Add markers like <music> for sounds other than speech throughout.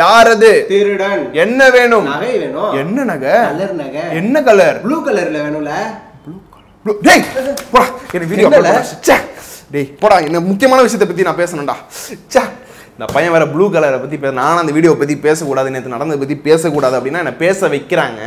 யார் அது திருடன். என்ன வேணும்? நகை வேணும். என்ன நகை? கலர் நகை. என்ன கலர்? ப்ளூ கலர்ல வேணும்ல. டேய் போடா. எனக்கு வீடியோ? ச்சே. டேய் போடா. என்ன முக்கியமான விஷயத்தை பத்தி நான் பேசணும்டா. ச்சே. இந்த பையன் வேற ப்ளூ கலரை பத்தி பேச நானும் அந்த வீடியோ பத்தி பேசக்கூடாது. நேற்று நடந்ததை பத்தி பேசக்கூடாது அப்படின்னா என்ன பேச வைக்கிறாங்க.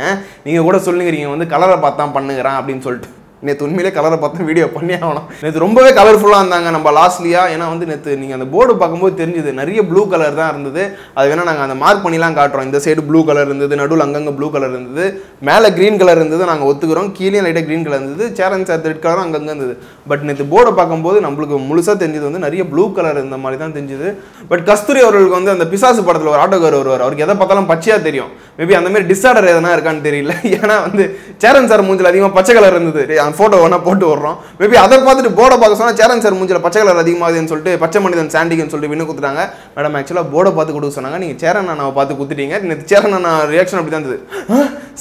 நீங்க கூட சொல்லுங்கிறீங்க வந்து கலரை பார்த்து தான் பண்ணுகிறான் அப்படின்னு சொல்லிட்டு. நேற்று உண்மையிலே கலரை பார்த்து வீடியோ பண்ணி ஆகணும். நேற்று ரொம்பவே கலர்ஃபுல்லாக இருந்தாங்க நம்ம லாஸ்ட்லியாக ஏன்னா வந்து நேற்று நீங்கள் அந்த போர்டு பார்க்கும்போது தெரிஞ்சுது நிறைய ப்ளூ கலர் தான் இருந்தது. அது வேணால் நாங்கள் அந்த மார்க் பண்ணிலாம் காட்டுறோம். இந்த சைடு ப்ளூ கலர் இருந்தது நடுவில் அங்கங்கே ப்ளூ கலர் இருந்தது. மேலே க்ரீன் கலர் இருந்தது நாங்கள் ஒத்துக்கிறோம். கீழே லைட்டாக க்ரீன் கலர் இருந்தது. சேரன் சார் ரெட் கலரும் அங்கங்கே இருந்தது. பட் நேற்று போர்டை பார்க்கும்போது நம்மளுக்கு முழுசாக தெரிஞ்சது வந்து நிறைய ப்ளூ கலர் இந்த மாதிரி தான் தெரிஞ்சுது. பட் கஸ்தூரி அவர்களுக்கு வந்து அந்த பிசாசு படத்தில் ஒரு ஆட்டோக்கார் வருவார். அவருக்கு எதை பார்த்தாலும் பச்சையாக தெரியும். மேபி அந்த மாதிரி டிஸார்டர் எதனா இருக்கான்னு தெரியல. <laughs> ஏன்னா வந்து சேரன் சார் மூஞ்சில் அதிகமாக பச்சை கலர் இருந்தது. ஃபோட்டோ வேணால் போட்டு வர்றோம் மேபி அதை பார்த்துட்டு போர்டை பார்க்க சொன்னால் சேரன் சார் மூஞ்சில் பச்சை கலர் அதிகமாகுதுன்னு சொல்லிட்டு பச்சை மனிதன் சாண்டிக்குன்னு சொல்லிட்டு வின்னு கொடுத்துட்டாங்க மேடம் ஆக்சுவலாக போர்டை பார்த்து கொடுக்க சொன்னாங்க. நீங்கள் சேரன் நான் பார்த்து குத்துட்டீங்க. நேற்று சேரன் நான் ரியாக்ஷன் அப்படி தான் இருந்தது.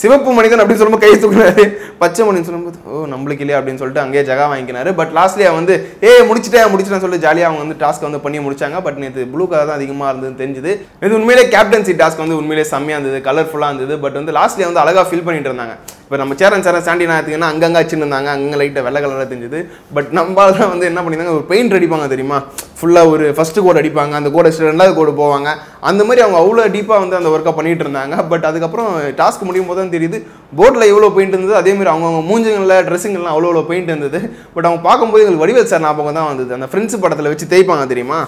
சிவப்பு மனிதன் அப்படின்னு சொல்லும்போது கை தூக்குனாரு. பச்சை மனிதன் சொல்லும்போது ஓ நம்மளுக்கு இல்லையா? அப்படின்னு சொல்லிட்டு அங்கேயே ஜகா வாங்கினாரு பட் லாஸ்ட்லேயே வந்து ஏ முடிச்சிட்டேன் முடிச்சிட்டேன் சொல்லி ஜாலியாக அவங்க வந்து டாஸ்க் வந்து பண்ணி முடிச்சாங்க. பட் நேற்று ப்ளூ கலர் தான் அதிகமாக இருந்ததுன்னு தெரிஞ்சுது. இது உண்மையிலே கேப்டன்சி டாஸ்க் வந்து உண்மையிலே செம்மையாக இருந்தது கலர்ஃபுல்லாக இருந்தது. பட் வந்து லாஸ்ட்லேயே வந்து அழகாக ஃபில் பண்ணிட்டு இருந்தாங்க. இப்போ நம்ம சேரன் சேரன் சாண்டி நாயத்துக்குன்னா அங்கங்கே வச்சுருந்தாங்க அங்கே லைட்டாக வெள்ளை கலராக தெரிஞ்சுது. பட் நம்மளால் வந்து என்ன பண்ணியிருந்தாங்க ஒரு பெயிண்ட் அடிப்பாங்க தெரியுமா? ஃபுல்லாக ஒரு ஃபஸ்ட்டு கோட் அடிப்பாங்க அந்த கோடை ரெண்டாவது கோடு போவாங்க. அந்த மாதிரி அவங்க அவ்வளோ டீப்பாக வந்து அந்த ஒர்க்கை பண்ணிகிட்டு இருந்தாங்க. பட் அதுக்கப்புறம் டாஸ்க் முடியும் போது தான் தெரியுது. போர்டில் எவ்வளோ பெயிண்ட் இருந்தது அதேமாதிரி அவங்கவுங்க மூஞ்சுங்களில் ட்ரெஸ்ஸுங்கள்லாம் அவ்வளோ அவ்வளோ பெயிண்ட் இருந்தது. பட் அவங்க பார்க்கும்போது எங்களுக்கு வடிவேல் சார் ஞாபகம் தான் வந்தது. அந்த ஃப்ரெண்ட்ஸ் படத்தில் வச்சு தேய்ப்பாங்க தெரியுமா?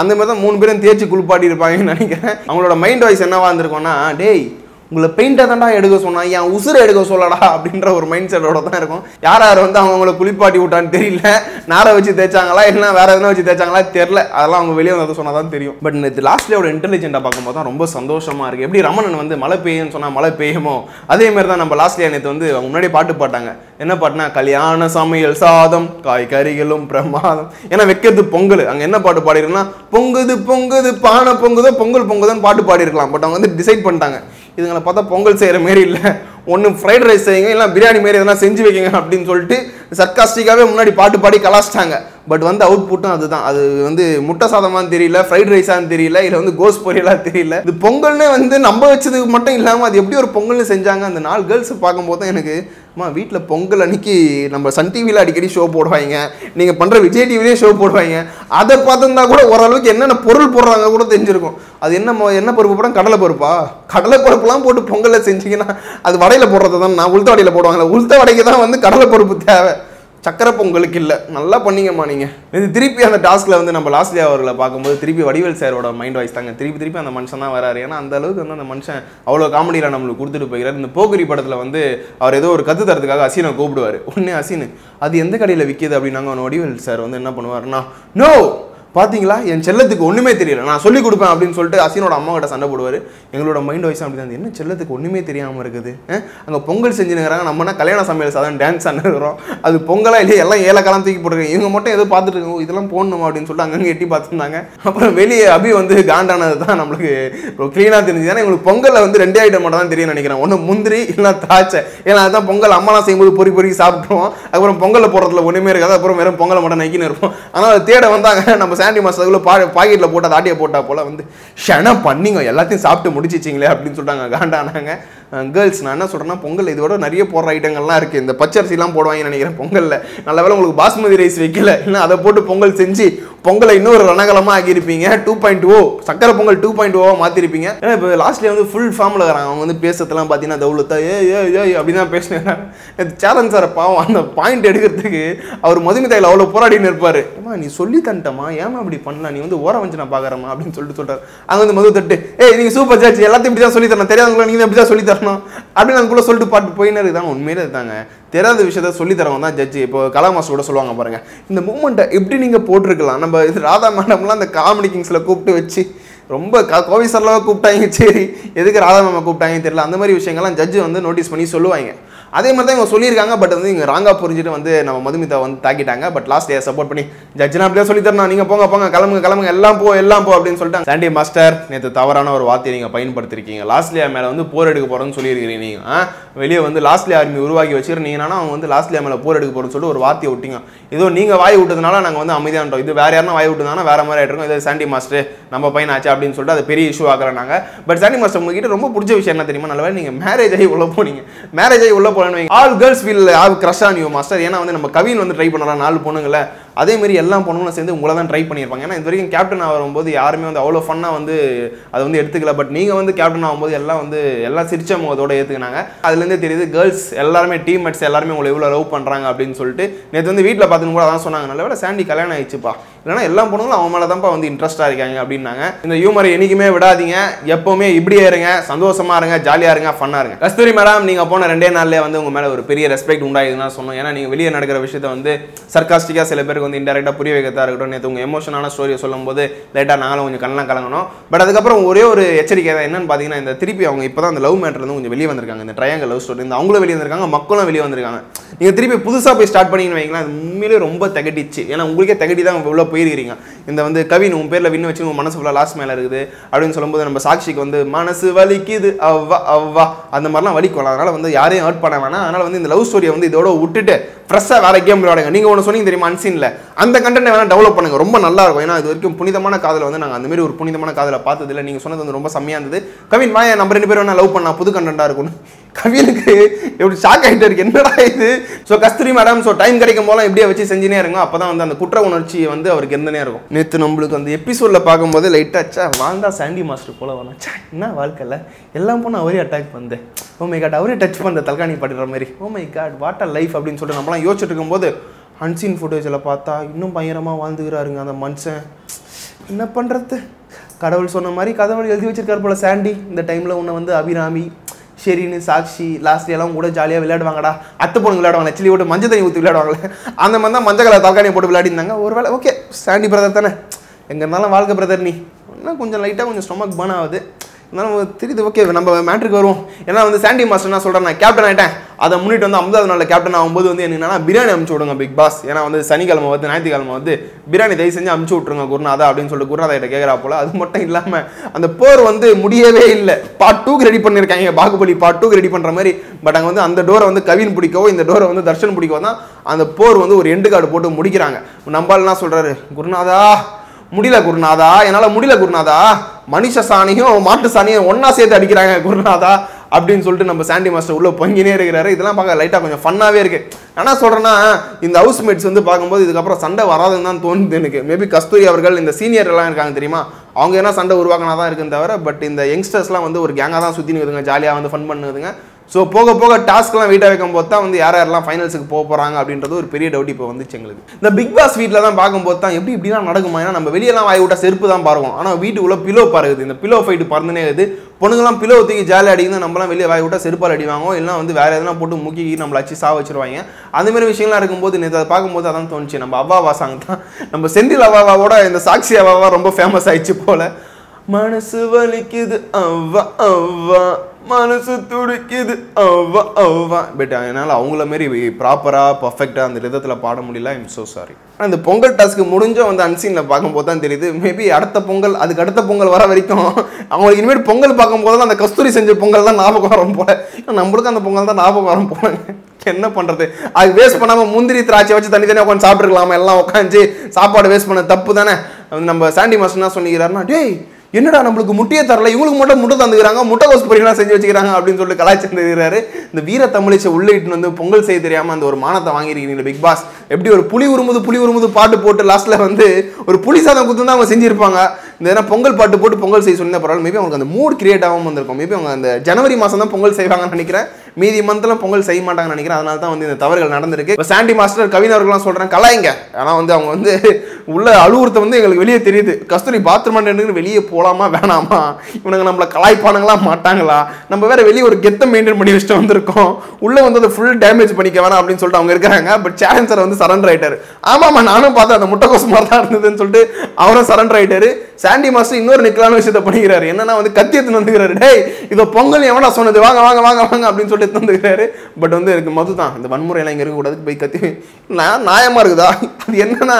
அந்த மாதிரி தான் மூணு பேரும் தேய்ச்சி குளிப்பாட்டி இருப்பாங்கன்னு நினைக்கிறேன். அவங்களோட மைண்ட் வாய்ஸ் என்னவா இருந்திருக்கோன்னா டேய் உங்களை பெயிண்டை தான்டா எடுக்க சொன்னா என் உசுரை எடுக்க சொல்லடா அப்படின்ற ஒரு மைண்ட் செட்டோட தான் இருக்கும். யார் யார் வந்து அவங்க அவங்கள குளிப்பாட்டி விட்டான்னு தெரியல நாரை வச்சு தேய்ச்சாங்களா என்ன வேற எதனா வச்சு தேய்ச்சாங்களா தெரியல. அதெல்லாம் அவங்க வெளியே வந்து சொன்னா தான் தெரியும். பட் நேற்று லாஸ்ட்லேயோட இன்டெலிஜென்ட்டாக பார்க்கும்போது தான் ரொம்ப சந்தோஷமா இருக்கு. எப்படி ரமணன் வந்து மழை பெய்யும்னு சொன்னா மழை பெய்யுமோ அதே மாதிரி தான் நம்ம லாஸ்ட்லேயே நேற்று வந்து அவங்க முன்னாடி பாட்டு பாட்டாங்க. என்ன பாட்டுனா கல்யாண சமையல் சாதம் காய்கறிகளும் பிரமாதம் ஏன்னா வைக்கிறது பொங்கல். அங்கே என்ன பாட்டு பாடிருக்குன்னா பொங்குது பொங்குது பானை பொங்குதோ பொங்கல் பொங்குதோன்னு பாட்டு பாடிருக்கலாம். பட் அவங்க வந்து டிசைட் பண்ணிட்டாங்க. இதுங்களை பார்த்தா பொங்கல் செய்கிற மாரி இல்லை. ஒன்று ஃப்ரைட் ரைஸ் செய்யுங்க இல்லை பிரியாணி மாரி எதனா செஞ்சு வைக்கங்க அப்படின்னு சொல்லிட்டு சர்க்காஸ்டிக்காகவே முன்னாடி பாட்டு பாடி கலாச்சிட்டாங்க. பட் வந்து அவுட்புட்டும் அதுதான். அது வந்து முட்டை சாதமானு தெரியல ஃப்ரைட் ரைஸான்னு தெரியல இல்லை வந்து கோஸ் பொரியலாக தெரியல. இது பொங்கல்னே வந்து நம்ம வச்சதுக்கு மட்டும் இல்லாமல் அது எப்படி ஒரு பொங்கல்னு செஞ்சாங்க அந்த நாலு கேர்ள்ஸ் பார்க்கும்போது தான் எனக்கு அம்மா வீட்டில் பொங்கல் அன்னைக்கு நம்ம சன் டிவியில் அடிக்கடி ஷோ போடுவாங்க. நீங்கள் பண்ணுற விஜய் டிவிலே ஷோ போடுவாங்க. அதை பார்த்துருந்தா கூட ஓரளவுக்கு என்னென்ன பொருள் போடுறாங்க கூட தெரிஞ்சிருக்கும். அது என்ன என்ன பருப்பு போட கடலை பருப்பா? கடலை பருப்புலாம் போட்டு பொங்கலை செஞ்சீங்கன்னா அது வடையில் போடுறது தான் நான் உளுத்த வடையில் போடுவாங்களே உளுத்த வடைக்கு தான் வந்து கடலை பருப்பு தேவை. சக்கரை பொங்கலுக்கு இல்லை. நல்லா பண்ணீங்கம்மா நீங்கள் இது திருப்பி அந்த டாஸ்கில் வந்து நம்ம லாஸ்ட்லி அவர்களை பார்க்கும்போது திருப்பி வடிவேல் சாரோட மைண்ட் வாய்ஸ் தாங்க. திருப்பி திருப்பி அந்த மனுஷன் தான் வராரு. ஏன்னா அந்த அளவுக்கு வந்து அந்த மனுஷன் அவ்வளோ காமெடியில் நம்மளுக்கு கொடுத்துட்டு போகிறார் இந்த போக்குரி படத்தில் வந்து அவர் ஏதோ ஒரு கத்து தரத்துக்காக அசீனை கூப்பிடுவார். ஒன்று அசீனு. அது எந்த கடையில் விற்கிது அப்படின்னாங்க அவன் வடிவேல் சார் வந்து என்ன பண்ணுவாருன்னா நோ பார்த்தீங்களா என் செல்லத்துக்கு ஒன்றுமே தெரியல. நான் சொல்லி கொடுப்பேன் அப்படின்னு சொல்லிட்டு அசினோட அம்மாவோட சண்டை போடுவார். எங்களோட மைண்ட் வாய்ஸ் அப்படி தான் என்ன செல்லத்துக்கு ஒன்றுமே தெரியாமல் இருக்குது? அங்கே பொங்கல் செஞ்சுனுங்கிறாங்க நம்மனா கல்யாண சமையல் சாதம் டான்ஸ் ஆடுறோம் அது பொங்கலாக இல்லையா? எல்லாம் ஏலக்காலம் தூக்கி போட்டுருக்காங்க. இவங்க மட்டும் ஏதோ பார்த்துட்டு இருக்காங்க. இதெல்லாம் போடணுமா அப்படின்னு சொல்லிட்டு அங்கங்கே எட்டி பார்த்துருந்தாங்க. அப்புறம் வெளியே அபி வந்து காண்டானது தான் நம்மளுக்கு க்ளீனாக தெரிஞ்சு ஏன்னா எங்களுக்கு பொங்கலில் வந்து ரெண்டே ஐட்டம் மட்டும் தான் தெரியும் நினைக்கிறேன். ஒன்று முந்திரி இல்லை தாச்சை ஏன்னா அதுதான் பொங்கல் அம்மாலாம் செய்யும்போது பொறி பொறி சாப்பிட்ருவோம் அப்புறம் பொங்கலில் போடுறதுல ஒன்றுமே இருக்காது. அப்புறம் வெறும் பொங்கலை மட்டும் நக்கின்னு இருப்போம். ஆனால் தேட வந்தாங்க. நம்ம சாண்டி மாஸ்டர்ல பா பாக்கெட்டில் போட்டால் தாட்டியை போட்டால் போட்டா போல வந்து ஷன பண்ணிங்க. எல்லாத்தையும் சாப்பிட்டு முடிச்சிச்சிங்களே அப்படின்னு சொல்லிட்டாங்க காண்டானாங்க கேர்ள்ஸ் நான் என்ன சொல்கிறேன்னா பொங்கல் இதோட நிறைய போடுற ஐட்டங்கள்லாம் இருக்குது இந்த பச்சரிசிலாம் போடுவாங்கன்னு நினைக்கிறேன் பொங்கலில். நல்ல வேளை உங்களுக்கு பாஸ்மதி ரைஸ் வைக்கல. இல்லை அதை போட்டு பொங்கல் செஞ்சு பொங்கலை இன்னொரு ரணகலமாக ஆக்கியிருப்பீங்க. Two point O sakkarai pongal two point ஓவாக oh மாற்றிருப்பீங்க ஏன்னா இப்போ லாஸ்ட்லேயே வந்து ஃபுல் ஃபார்மில் வராங்க. அவங்க வந்து பேசுறதுலாம் பார்த்தீங்கன்னா தௌலத்தா ஏ ஏ ஏ அப்படின்னு தான் பேசினேன் சேலஞ்ச் சார் பாவம் அந்த பாயிண்ட் எடுக்கிறதுக்கு அவர் மதுமிதாயில் அவ்வளோ போராடின்னு இருப்பார். ஏமா நீ சொல்லி தந்துட்டமா ஏமா இப்படி பண்ணலாம் நீ வந்து ஓர வந்து நான் பார்க்குறமா அப்படின்னு சொல்லிட்டு சொல்கிறார் அங்கே வந்து மது தட்டு ஏய் நீங்கள் சூப்பர் ஜட்ஜ் எல்லாத்தையும் இப்படி தான் சொல்லி தரணும். தெரியாதவங்களும் நீங்கள் இப்படி தான் சொல்லி தரணும். அப்படின்னு அதுக்குள்ளே சொல்லிட்டு பாட்டு போயின்னு இருக்குதாங்க உண்மையிலே இருந்தாங்க தெரியாத விஷயத்த சொல்லி தரவங்க தான் ஜட்ஜ் இப்போ கலா மாஸ்டர் கூட சொல்லுவாங்க பாருங்க இந்த மூமெண்ட்டை எப்படி நீங்கள் போட்டிருக்கலாம்? நம்ம இது ராதா மேடம்லாம் அந்த காமெடி கிங்ஸில் கூப்பிட்டு வச்சு ரொம்ப க கோவி சரலாக கூப்பிட்டாங்க சரி எதுக்கு ராதா மேம் கூப்பிட்டாங்க தெரியல. அந்த மாதிரி விஷயங்கள்லாம் ஜட்ஜு வந்து நோட்டீஸ் பண்ணி சொல்லுவாங்க. அதே மாதிரி தான் இவங்க சொல்லியிருக்காங்க பட் வந்து இவங்க ராங்கா புரிஞ்சுட்டு வந்து நம்ம மதுமிதா வந்து தாக்கிட்டாங்க. பட் லாஸ்ட் டே சப்போர்ட் பண்ணி ஜட்ஜ்னா அப்படியே சொல்லி தரணும் நீங்கள் போங்க போங்க கிளம்புங்க கிளம்புங்க. எல்லாம் போ எல்லாம் போ அப்படின்னு சொல்லிட்டு சாண்டி மாஸ்டர் நேற்று தவறான ஒரு வார்த்தையை நீங்கள் பயன்படுத்திருக்கீங்க. லாஸ்ட்லியா மேலே வந்து போர் எடுக்க போகிறோன்னு சொல்லியிருக்கிறீங்க நீங்கள் வெளியே வந்து லாஸ்ட்லியா ஆர்மி உருவாக்கி வச்சுருந்தீங்கன்னா அவங்க வந்து லாஸ்ட்லியா மேலே போர் எடுக்க போகிறோன்னு சொல்லிட்டு ஒரு வார்த்தையை விட்டீங்க. ஏதோ நீங்கள் வாய் விட்டதுனால நாங்கள் வந்து அமைதியான்றோம். இது வேறு யாருன்னா வாய் விட்டதுனால வேறு மாதிரி ஆயிட்டு இருக்கோம். இது சாண்டி மாஸ்டர் நம்ம பையன் ஆச்சு அப்படின்னு சொல்லிட்டு அது பெரிய இஷ்யூ ஆகிறாங்க பட் சனி மாஸ்டர் உங்ககிட்ட ரொம்ப பிடிச்ச விஷயம் என்ன தெரியுமா? நல்ல நீங்க மேரேஜ் ஆகி உள்ள போனீங்க. மேரேஜ் ஆகி உள்ள போனேன்னு all girls will all crush on you master ஏன்னா வந்து நம்ம கவின் வந்து ட்ரை பண்ணலாம் நாலு பொண்ணுங்களை. அதே மாதிரி எல்லா பொண்ணுங்களும் சேர்ந்து உங்களை தான் ட்ரை பண்ணியிருப்பாங்க. ஏன்னா இது வரைக்கும் கேப்டன் ஆகும்போது யாருமே வந்து அவ்வளோ ஃபன்னாக வந்து அதை வந்து எடுத்துக்கல. பட் நீங்கள் வந்து கேப்டன் ஆகும்போது எல்லாம் வந்து எல்லாம் சிரிச்ச முகத்தோட ஏற்றுக்கினாங்க அதுலேருந்தே தெரியுது கேர்ள்ஸ் எல்லாருமே டீம்மேட்ஸ் எல்லாருமே உங்களை எவ்வளோ லவ் பண்ணுறாங்க அப்படின்னு சொல்லிட்டு நேற்று வந்து வீட்டில் பார்த்துன்னு கூட அதான் சொன்னாங்க. நல்ல வேலை சாண்டி கல்யாணம் ஆயிடுச்சுப்பா. இல்லைனா எல்லா பொண்ணுங்களும் அவன் மேலே தான்ப்பா வந்து இன்ட்ரெஸ்ட்டாக இருக்காங்க அப்படின்னாங்க. இந்த ஹியூமரை என்னைக்குமே விடாதீங்க. எப்போவுமே இப்படியே இருங்க. சந்தோஷமா இருங்க. ஜாலியாக இருங்க. ஃபன்னாக இருங்க. கஸ்தூரி மேடம் நீங்கள் போன ரெண்டே நாள்லேயே வந்து உங்கள் மேலே ஒரு பெரிய ரெஸ்பெக்ட் உண்டாயிருக்குன்னு சொன்னோம். ஏன்னா நீங்கள் வெளியே நடக்கிற விஷயத்தை வந்து சர்க்காஸ்டிக்காக சில பேருக்கு வந்து இன்டெரக்டாக புரிய வைக்கிறதா இருக்கட்டும் நேற்று உங்கள் எமோஷனான ஸ்டோரியை சொல்லும்போது லேட்டாக நாங்களும் கொஞ்சம் கண்ணெலாம் கலங்கணும். பட் அதுக்கப்புறம் ஒரே ஒரு எச்சரிக்கை தான் என்னன்னு பார்த்தீங்கன்னா இந்த திருப்பி அவங்க இப்போ தான் அந்த லவ் மேட்டர் வந்து கொஞ்சம் வெளியே வந்திருக்காங்க. இந்த ட்ரையாங்கல் லவ் ஸ்டோரி இந்த அவங்களும் வெளியே வந்திருக்காங்க மக்களும் வெளியே வந்திருக்காங்க. நீங்கள் திருப்பி புதுசாக போய் ஸ்டார்ட் பண்ணிங்கன்னு வைங்களேன் அது உண்மையிலே ரொம்ப தகட்டிச்சு ஏன்னா உங்களுக்கே தகட்டி தான் உள்ள போயிருக்கிறீங்க இந்த வந்து கவின் உன் பேரில் வின்னு வச்சு உன் மனசு ஃபுல்லாக லாஸ்ட் மேலே இருக்குது. அப்படின்னு சொல்லும்போது நம்ம சாட்சிக்கு வந்து மனசு வலிக்குது அவ்வா அவ்வா. அந்த மாதிரிலாம் வலிக்கும். அதனால் வந்து யாரையும் ஹர்ட் பண்ண வேணாம். அதனால் வந்து இந்த லவ் ஸ்டோரியை வந்து இதோட விட்டுட்டு ஃப்ரெஷ்ஷாக வேறு கேம் விளையாடுங்க. நீங்கள் ஒன்று சொன்னீங்க தெரியுமா அன்சீனில் அந்த கண்டென்ட் வேணால் டெவலப் பண்ணுங்க. ரொம்ப நல்லா இருக்கும். ஏன்னா இது வரைக்கும் புனிதமான காதலை வந்து நாங்கள் அந்த மாதிரி ஒரு புனிதமான காதலை பார்த்ததில்ல. நீங்கள் சொன்னது வந்து ரொம்ப செம்மையாக இருந்தது. கவின் வாயா நம்ம ரெண்டு பேரும் வேணால் லவ் பண்ணலாம். புது கண்டென்ட்டாக இருக்கும்னு கவினுக்கு எப்படி ஷாக் ஆகிட்டு இருக்கு. என்னடா இது? So Kasthuri madam so time கிடைக்கும் போல இப்படியே வச்சு செஞ்சுனே இருங்க. அப்போ தான் வந்து அந்த குற்ற உணர்ச்சி வந்து அவருக்கு இருந்தனே இருக்கும். நேற்று நம்மளுக்கு அந்த எபிசோடில் பார்க்கும்போது லைட்டாச்சா வாழ்ந்தா சாண்டி மாஸ்டர் போல வந்தாச்சா என்ன வாழ்க்கையில் எல்லாம் போனால் அவரே அட்டாக் பண்ணேன் ஓ மை காட் அவரே டச் பண்ண தல்காணி பாடுற மாதிரி. ஓ my god what a life அப்படின்னு சொல்லிட்டு நம்மளாம் யோசிச்சுட்டு இருக்கும்போது அன்சீன் ஃபுட்டேஜில் பார்த்தா இன்னும் பயங்கரமாக வாழ்ந்துக்கிறாருங்க அந்த மனுஷன். என்ன பண்ணுறது கடவுள் சொன்ன மாதிரி கடவுள் எழுதி வச்சிருக்காரு போல சாண்டி. இந்த டைமில் உன்னை வந்து அபிராமி ஷெரின்னு சாக்ஷி லாஸ்ட் எல்லாம் கூட ஜாலியாக விளையாடுவாங்கடா. அத்தை பொண்ணு விளையாடுவாங்க சில்லி போட்டு மஞ்சள் தண்ணி ஊற்றி விளையாடுவாங்களே. அந்த மாதிரி தான் மஞ்சள் கலர் தக்காளியை போட்டு விளையாடிருந்தாங்க ஒரு வேளை ஓகே சாண்டி பிரதர் தானே. எங்கே இருந்தாலும் வாழ்க்கை பிரதர் நீ. இன்னும் கொஞ்சம் லைட்டாக கொஞ்சம் ஸ்டொமக் பர்ன் ஆகுது. இருந்தாலும் தெரியுது. ஓகே நம்ம மேட்ருக்கு வருவோம். ஏன்னா வந்து சாண்டி மாஸ்டர் என்ன சொல்கிறேன் நான் கேப்டன் ஆகிட்டேன் அதை முன்னிட்டு வந்து ஐம்பதாவது நாளில் கேப்டன் ஆகும்போது வந்து என்னன்னா பிரியாணி அமுச்சு விடுங்க பிக் பாஸ் ஏன்னா வந்து சனிக்கிழமை வந்து ஞாயிற்றுக்கிழமை வந்து பிரியாணி தயவு செஞ்சு அமுச்சு விட்ருங்க குருநாதா அப்படின்னு சொல்லிட்டு குருநாதா கிட்ட கேட்குறா போல. அது மட்டும் இல்லாமல் அந்த போர் வந்து முடியவே இல்லை. பார்ட் டூக்கு ரெடி பண்ணியிருக்காங்க பாகுபலி பார்ட் டூக்கு ரெடி பண்ணுற மாதிரி. பட் அங்கே வந்து அந்த டோரை வந்து கவின் பிடிக்கவோ இந்த டோரை வந்து தர்ஷன் பிடிக்கவோ தான் அந்த போர் வந்து ஒரு எண்டு கார்டு போட்டு முடிக்கிறாங்க. நம்பால் என்ன சொல்கிறாரு குருநாதா முடியல குருநாதா. என்னால் முடியல குருநாதா. மனுஷ சாணியும் மாட்டு சாணியும் ஒன்றா சேர்த்து அடிக்கிறாங்க குருநாதா அப்படின்னு சொல்லிட்டு நம்ம சாண்டி மாஸ்டர் உள்ளே பொங்கினே இருக்கிறாரு. இதெல்லாம் பார்க்க லைட்டாக கொஞ்சம் ஃபன்னாகவே இருக்குது என்ன சொல்கிறேன்னா இந்த ஹவுஸ் மேட்ஸ் வந்து பார்க்கும்போது இதுக்கப்புறம் சண்டை வராதுன்னு தான் தோணுது எனக்கு. மேபி கஸ்தூரி அவர்கள் இந்த சீனியர்லாம் இருக்காங்க தெரியுமா? அவங்க என்ன சண்டை உருவாக்கினா தான் இருக்குன்னு தவிர பட் இந்த யங்ஸ்டர்ஸ்லாம் வந்து ஒரு கேங்காக தான் சுற்றி நிற்குதுங்க ஜாலியாக வந்து ஃபன் பண்ணுதுங்க. ஸோ போக போக டாஸ்க்லாம் வீட்டாக வைக்கும் போது தான் வந்து யார் யாரெல்லாம் ஃபைனல்ஸுக்கு போக போகிறாங்க அப்படின்றது ஒரு பெரிய டவுட் இப்போ வந்துச்சு எங்களுக்கு. இந்த பிக் பாஸ் வீட்டில் தான் பார்க்கும்போது தான் எப்படி இப்படிலாம் நடக்குமா? ஏன்னா நம்ம வெளியெல்லாம் வாய் விட்டா செருப்பு தான் பாருவோம். ஆனால் வீட்டுக்குள்ளே பிலோ பறகுது இந்த பிலோ ஃபைட்டு பறந்துனே இருக்குது. பொண்ணுங்களாம் பிலோ தூக்கி ஜாலி அடிக்குது நம்மளாம் வெளியே வாய் விட்டா செருப்பால் அடிவாங்க. இல்லைனா வந்து வேறு எதனா போட்டு முக்கி நம்மளை அச்சு சா வச்சுருவாங்க. அந்தமாரி விஷயங்களாம் இருக்கும்போது நேற்று அதை பார்க்கும்போது அதான் தோணுச்சு. நம்ம அவ்வா சாங் தான். நம்ம செந்தில் அவ்வாவாவோட இந்த சாக்ஷி அவ்வாவா ரொம்ப ஃபேமஸ் ஆயிடுச்சு போல். மனசு வலிக்குது அவ்வா அவ்வா. மனசு துடிக்குது அவ்வா அவ்வா. பட் என்னால் அவங்கள மாரி ப்ராப்பராக பர்ஃபெக்டாக அந்த விதத்தில் பாட முடியல. ஐம் ஸோ சாரி ஆனால் இந்த பொங்கல் டாஸ்க்கு முடிஞ்ச வந்து அன்சீனில் பார்க்கும்போது தான் தெரியுது. மேபி அடுத்த பொங்கல் அதுக்கு அடுத்த பொங்கல் வர வரைக்கும் அவங்களுக்கு இனிமேல் பொங்கல் பார்க்கும்போது தான் அந்த கஸ்தூரி செஞ்ச பொங்கல் தான் ஞாபகம் வரும் போல. நம்மளுக்கும் அந்த பொங்கல் தான் ஞாபகம் வரும் போல. என்ன பண்ணுறது அது வேஸ்ட் பண்ணாமல் முந்திரி திராட்சை வச்சு தனி தனியாக உட்காந்து சாப்பிட்டுருக்கலாமா. எல்லாம் உட்காந்து சாப்பாடு வேஸ்ட் பண்ண தப்பு தானே? நம்ம சாண்டி மாஸ்டர் என்ன சொல்லிக்கிறாருன்னா டேய் என்னடா நம்மளுக்கு முட்டையே தரல? இவங்களுக்கு மட்டும் முட்டை தந்துக்கிறாங்க முட்டை கோஸ் பொரியலாம் செஞ்சு வச்சுக்கிறாங்க அப்படின்னு சொல்லிட்டு கலாச்சாரம் இந்த வீர தமிழிச்சை உள்ளிட்டு இட்டுன்னு வந்து பொங்கல் செய்ய தெரியாம அந்த ஒரு மானத்தை வாங்கியிருக்கீங்க பிக் பாஸ். எப்படி ஒரு புலி உருமுது புலி உருமுது பாட்டு போட்டு லாஸ்ட்ல வந்து ஒரு புலி சாதம் குத்து தான் அவங்க செஞ்சிருப்பாங்க. இந்த பொங்கல் பாட்டு போட்டு பொங்கல் செய்ய சொன்னா பரவாயில்ல மேபி அவங்களுக்கு அந்த மூட் கிரியேட் ஆகாமல் வந்திருக்கும். மேபி அவங்க அந்த ஜனவரி மாதம் தான் பொங்கல் செய்வாங்கன்னு நினைக்கிறேன். மீதி மந்த்லாம் பொங்கல் செய்ய மாட்டாங்கன்னு நினைக்கிறேன். அதனால தான் வந்து இந்த தவறுகள் நடந்திருக்கு. இப்போ சாண்டி மாஸ்டர் கவின் அவர்கள்லாம் சொல்கிறேன் கலாய்ங்க. ஆனால் வந்து அவங்க வந்து உள்ள அழுவுறத வந்து எங்களுக்கு வெளியே தெரியுது. கஸ்தூரி பாத்ரூம் வெளியே போகலாமா வேணாமா? இவனுங்க நம்மளை கலாய்ப்பானுங்களா மாட்டாங்களா? நம்ம வேற வெளியே ஒரு கெத்தை மெயின்டைன் பண்ணி வச்சுட்டு வந்திருக்கோம். உள்ள வந்து அதை ஃபுல் டேமேஜ் பண்ணிக்க வேணாம் அப்படின்னு சொல்லிட்டு அவங்க இருக்கிறாங்க. பட் சேலஞ்சர் வந்து சரண்டர் ஆயிட்டாரு. ஆமாம் நானும் பார்த்தேன் அந்த முட்டைக்கோஸ் மாதிரி தான் இருந்ததுன்னு சொல்லிட்டு அவரும் சரண்டர் ஆயிட்டாரு. சாண்டி மாஸ்டர் இன்னொரு நிக்கலான விஷயத்த பண்ணிக்கிறாரு. என்னன்னா வந்து கத்தி வந்துக்கிறாரு. டேய் இதோ பொங்கல் எவனா சொன்னது? வாங்க வாங்க வாங்க வாங்க அப்படின்னு சொல்லிட்டு தந்துக்கிறாரு பட் வந்து எனக்கு மது தான். இந்த வன்முறையெல்லாம் இங்கே இருக்கக்கூடாது போய் கத்தி நான் நியாயமாக இருக்குதா? அது என்னன்னா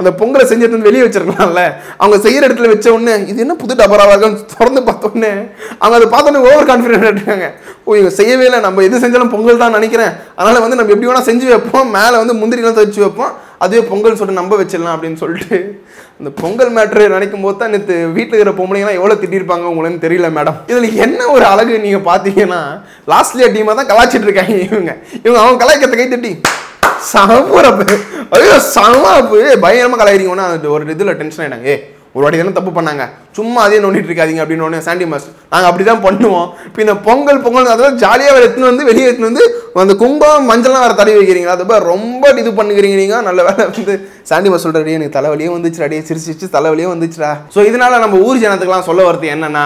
அந்த பொங்கலை செஞ்சு வந்து வெளியே வச்சிருக்கலாம்ல. அவங்க செய்கிற இடத்துல வச்ச உடனே இது என்ன புது டபராவாக இருக்குன்னு திறந்து பார்த்தோன்னே அவங்க அதை பார்த்தோன்னே ஓவர் கான்ஃபிடென்ட் இருக்காங்க. ஓ இவங்க செய்யவே இல்லை. நம்ம எது செஞ்சாலும் பொங்கல் தான் நினைக்கிறேன். அதனால் வந்து நம்ம எப்படி வேணால் செஞ்சு வைப்போம். மேலே வந்து முந்திரிலாம் தச்சு வைப்போம். அதுவே பொங்கல் சொல்லிட்டு நம்ப வச்சிடலாம் அப்படின்னு சொல்லிட்டு அந்த பொங்கல் மேட்ரு நினைக்கும் போது தான் நேற்று வீட்டில் இருக்கிற பொம்பளைங்கலாம் எவ்வளோ திட்டிருப்பாங்க உங்களுக்கு தெரியல மேடம் இதில் என்ன ஒரு அழகு நீங்கள் பார்த்தீங்கன்னா லாஸ்ட்லியா டீமாக தான் கலாச்சிட்டு இருக்காங்க இவங்க. இவங்க அவங்க கலாய்க்கிறத கை தட்டி சமப்புறப்பு ஐயோ சமாப்பு பயங்கரமாக கலாயிருக்கீங்கன்னா அந்த ஒரு இதில் டென்ஷன் ஆகிட்டாங்க ஏ ஒரு வாட்டி தானே தப்பு பண்ணாங்க. சும்மா அதே நோண்டிட்டு இருக்காதீங்க அப்படின்னு ஒன்று சாண்டி மாஸ்டர் நாங்கள் அப்படி தான் பண்ணுவோம் பின்ன பொங்கல் பொங்கல் அதெல்லாம் ஜாலியாக வேறு எடுத்துன்னு வந்து வெளியே எடுத்துன்னு வந்து அந்த கும்பம் மஞ்சள்லாம் வேறு தடவி வைக்கிறீங்களா? அது ரொம்ப இது பண்ணுகிறீங்க நீங்கள் நல்ல வேலை வந்து சாண்டி மாஸ்டர் சொல்கிற எனக்கு தலைவலியே வந்துச்சுடா அடியே சிரிச்சிச்சு தலைவலியே வந்துச்சுடா. ஸோ இதனால நம்ம ஊர் ஜனத்துக்குலாம் சொல்ல வரது என்னன்னா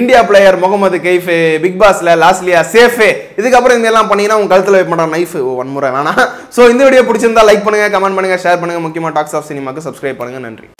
India player Mohammad Kaif big பாஸில் லாஸ்ட்லியா சேஃபே இதுக்கப்புறம் இந்த எல்லாம் பண்ணீங்கன்னா உங்கள் கழுத்தில் வைக்க மாட்டான் நைஃப் ஒன் முறை வேணா ஸோ இந்த வீடியோ பிடிச்சிருந்தா லைக் பண்ணுங்க கமெண்ட் பண்ணுங்கள் ஷேர் பண்ணுங்க. முக்கியமாக டாக்ஸ் ஆஃப் சினிமாக்கு சப்ஸ்கிரைப் பண்ணுங்கள் நன்றி.